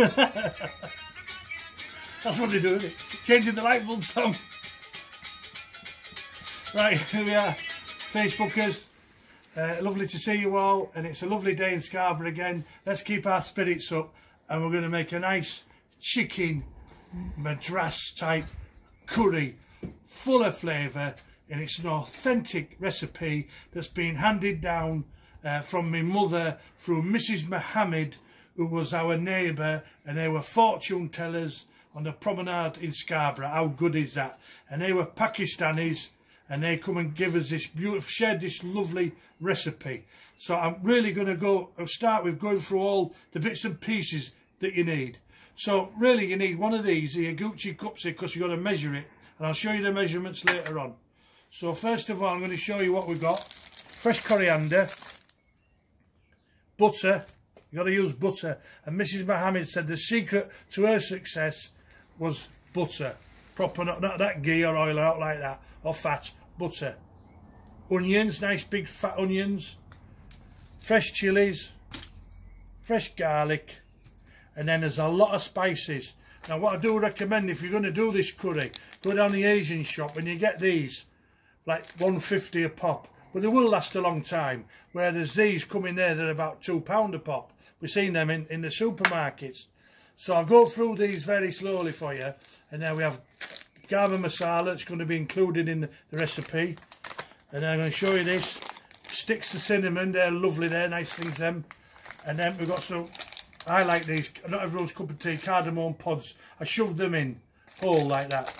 That's what they do, isn't it? Changing the light bulb song. Right, here we are, Facebookers. Uh, lovely to see you all, and it's a lovely day in Scarborough again. Let's keep our spirits up, and we're going to make a nice chicken madras type curry, full of flavour, and it's an authentic recipe that's been handed down uh, from my mother through Mrs. Mohammed, who was our neighbour, and they were fortune tellers on the promenade in Scarborough. How good is that? And they were Pakistanis and they come and give us this beautiful, shared this lovely recipe. So I'm really going to go, start with going through all the bits and pieces that you need. So really you need one of these, the Gucci cups here, because you've got to measure it. And I'll show you the measurements later on. So first of all, I'm going to show you what we've got. Fresh coriander, butter, you've got to use butter. And Mrs. Mohammed said the secret to her success was butter. Proper, not, not that ghee or oil out like that, or fat butter, onions, nice big fat onions, fresh chilies, fresh garlic, and then there's a lot of spices. Now what I do recommend if you're going to do this curry, go down the Asian shop and you get these, like 150 a pop, but they will last a long time. Whereas these come in there, they're about £2 a pop. We've seen them in, in the supermarkets. So I'll go through these very slowly for you. And then we have garam masala that's going to be included in the, recipe. And then I'm going to show you this. Sticks of cinnamon they're lovely they're nice things them. And then we've got some I like these not everyone's cup of tea cardamom pods. I shove them in whole like that.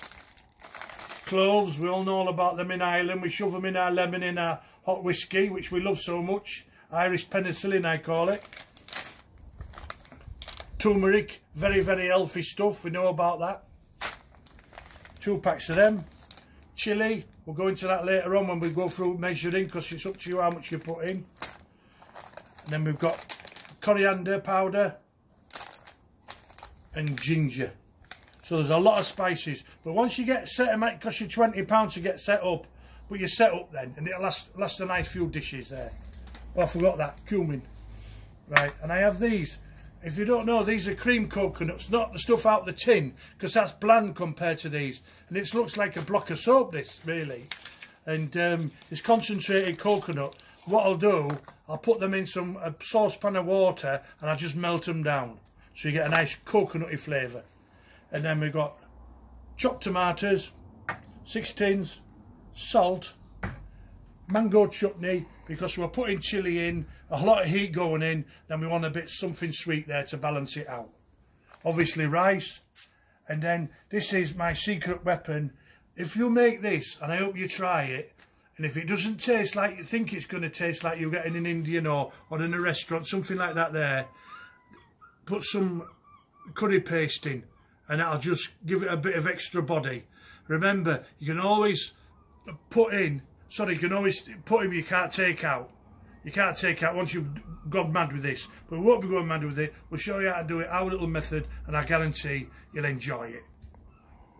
Cloves we all know all about them in Ireland. We shove them in our lemon in our hot whiskey which we love so much. Irish penicillin I call it turmeric very very healthy stuff we know about that two packs of them. Chili, we'll go into that later on when we go through measuring because it's up to you how much you put in. And then we've got coriander powder and ginger. So there's a lot of spices. But once you get set, it might cost you £20 to get set up. But you're set up then and it'll last, last a nice few dishes there. Oh, I forgot that, cumin. Right, and I have these. If you don't know, these are cream coconuts, not the stuff out the tin, because that's bland compared to these. And it looks like a block of soap, this, really. And um, it's concentrated coconut. What I'll do, I'll put them in some a saucepan of water and I'll just melt them down. So you get a nice coconutty flavour. And then we've got chopped tomatoes, six tins, salt, mango chutney, because we're putting chili in, a lot of heat going in, then we want a bit something sweet there to balance it out. Obviously rice, and then this is my secret weapon. If you make this, and I hope you try it, and if it doesn't taste like you think it's going to taste like you're getting in Indian or, or in a restaurant, something like that there, put some curry paste in, and that'll just give it a bit of extra body. Remember, you can always put in sorry, you can always put him, you can't take out. You can't take out once you've gone mad with this. But we won't be going mad with it. We'll show you how to do it, our little method, and I guarantee you'll enjoy it.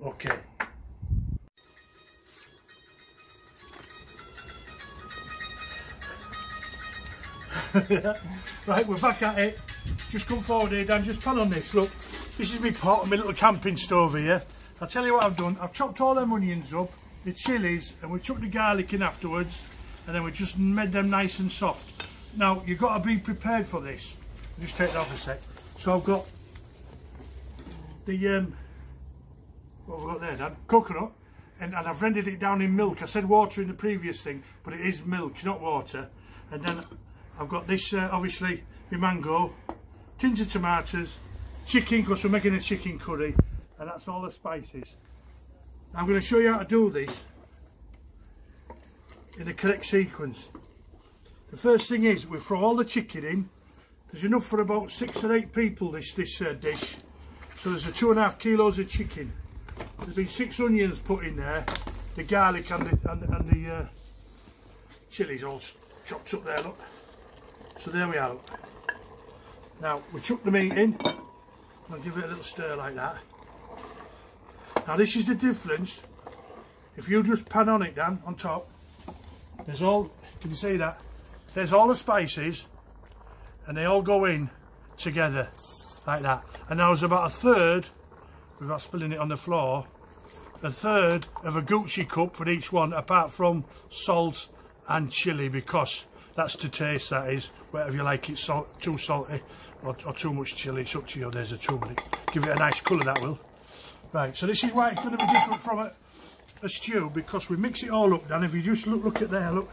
Okay. right, we're back at it. Just come forward here, Dan. Just pan on this. Look, this is my pot and my little camping stove here. I'll tell you what I've done. I've chopped all them onions up the chilies and we took the garlic in afterwards and then we just made them nice and soft. Now you've got to be prepared for this. I'll just take that off a sec. So I've got the um, what have I got there, Dan? Coconut, and, and I've rendered it down in milk. I said water in the previous thing, but it is milk, not water. And then I've got this, uh, obviously, my mango, tins of tomatoes, chicken, because we're making a chicken curry, and that's all the spices. I'm going to show you how to do this in a correct sequence. The first thing is we throw all the chicken in. There's enough for about six or eight people this this uh, dish. So there's a two and a half kilos of chicken. There's been six onions put in there, the garlic and the, and, and the uh, chilies all chopped up there, look. So there we are. Now we chuck the meat in. I'll give it a little stir like that. Now this is the difference. If you just pan on it, Dan, on top, there's all, can you see that? There's all the spices and they all go in together. like that. And now there's about a third, without spilling it on the floor, a third of a Gucci cup for each one, apart from salt and chili, because that's to taste, that is, whatever you like it, salt, too salty or, or too much chili, it's up to you, there's a two minute. Give it a nice colour, that will. Right, so this is why it's going to be different from a, a stew, because we mix it all up, Dan, if you just look, look at there, look.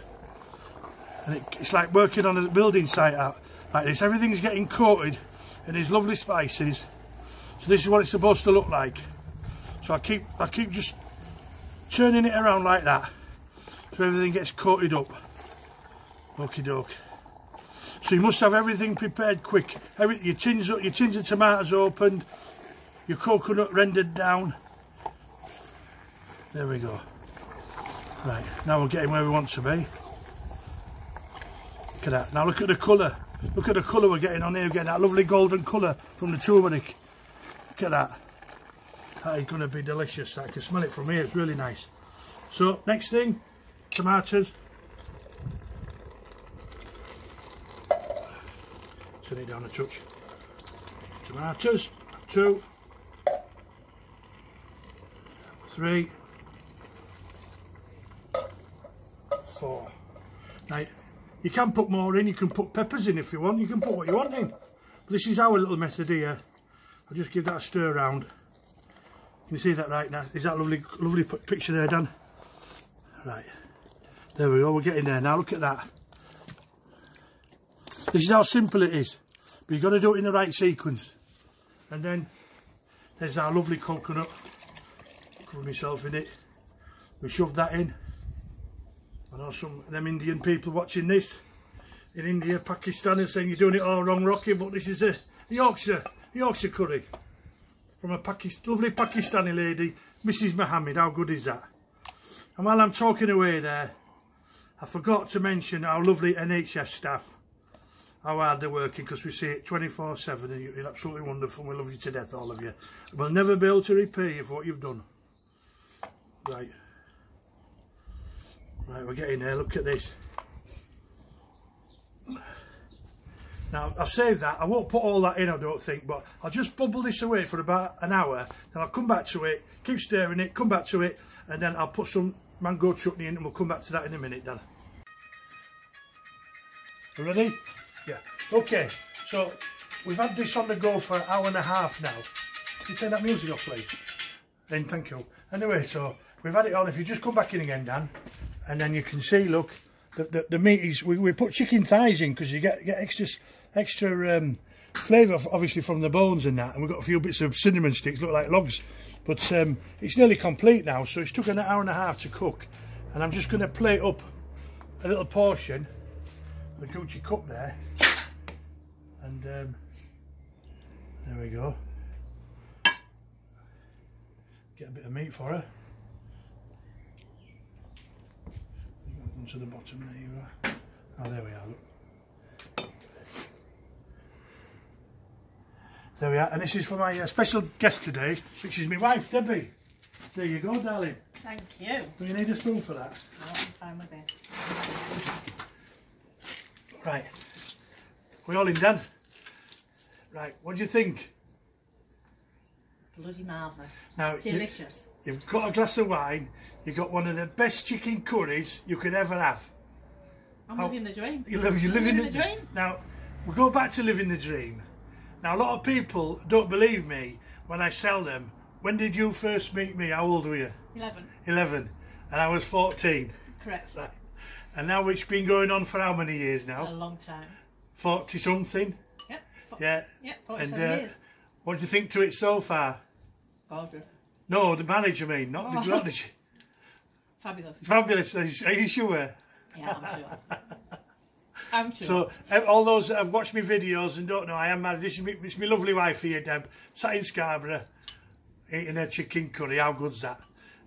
And it, it's like working on a building site out like this. Everything's getting coated in these lovely spices. So this is what it's supposed to look like. So I keep I keep just turning it around like that. So everything gets coated up. Okie doke. So you must have everything prepared quick. Every, your tins your tins of tomatoes opened, your coconut rendered down. There we go. Right, now we're getting where we want to be. Look at that. Now look at the colour. Look at the colour we're getting on here. We're getting that lovely golden colour from the turmeric. Look at that. That is going to be delicious. I can smell it from here. It's really nice. So next thing, tomatoes. Turn it down a touch. Tomatoes. Two. Three. Four. Now, you can put more in, you can put peppers in if you want, you can put what you want in. This is our little method here. I'll just give that a stir around. Can you see that right now? Is that lovely lovely picture there, Dan? Right. There we go, we're getting there now, look at that. This is how simple it is. But you've got to do it in the right sequence. And then there's our lovely coconut. Cover myself in it. We shoved that in. I know some them Indian people watching this in India, Pakistan are saying you're doing it all wrong, Rocky, but this is a Yorkshire, Yorkshire curry from a Pakist lovely Pakistani lady, Mrs. Mohammed. How good is that? And while I'm talking away there, I forgot to mention our lovely NHS staff, how hard they're working because we see it 24-7 and you're absolutely wonderful. We love you to death, all of you. We'll never be able to repay you for what you've done. Right. Right, we're getting there, look at this. Now, I've saved that. I won't put all that in, I don't think, but I'll just bubble this away for about an hour. Then I'll come back to it, keep stirring it, come back to it, and then I'll put some mango chutney in and we'll come back to that in a minute, Dan. Ready? Yeah. Okay, so we've had this on the go for an hour and a half now. Can you turn that music off, please? Then, thank you. Anyway, so we've had it on. If you just come back in again, Dan, and then you can see look the, the, the meat is we, we put chicken thighs in because you get get extra extra um, flavour obviously from the bones and that and we've got a few bits of cinnamon sticks look like logs but um, it's nearly complete now so it's took an hour and a half to cook and I'm just going to plate up a little portion of the Gucci cup there and um, there we go get a bit of meat for her to the bottom there you are. Oh, there we are, look. There we are, and this is for my uh, special guest today, which is my wife, Debbie. There you go, darling. Thank you. Do you need a spoon for that? No, I'm fine with this. Right. We all in, Dan? Right, what do you think? Bloody marvellous. Now, you- Delicious. You've got a glass of wine, you've got one of the best chicken curries you could ever have. I'm Oh. living the dream. You live, you live in Living the dream. Now, we go back to living the dream. Now, a lot of people don't believe me when I sell them. When did you first meet me? How old were you? 11. 11. And I was 14. Correct. Right. And now it's been going on for how many years now? A long time. 40 something? Yep. Fo- Yeah. Yep, And uh, years. what do you think to it so far? Gorgeous. No, the marriage, I mean, not the Oh. not the. Fabulous. Fabulous. Are you- Are you sure? Yeah, I'm sure. I'm sure. So, all those that have watched my videos and don't know, I am married. This is my, this is my lovely wife here, Deb. Sat in Scarborough, eating her chicken curry. How good's that?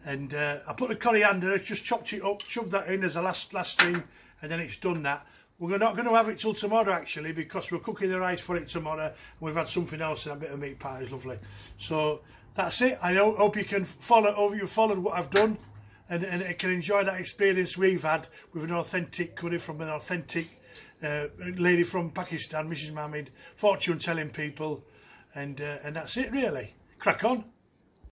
And uh, I put the coriander, just chopped it up, shoved that in as a last last thing, and then it's done that. We're not going to have it till tomorrow actually because we're cooking the rice for it tomorrow. We've had something else and a bit of meat pie is lovely. So that's it. I hope you can follow over. You followed what I've done, and and can enjoy that experience we've had with an authentic curry from an authentic uh, lady from Pakistan, Mrs. Mohammed. Fortune telling people. and uh, and that's it really. Crack on.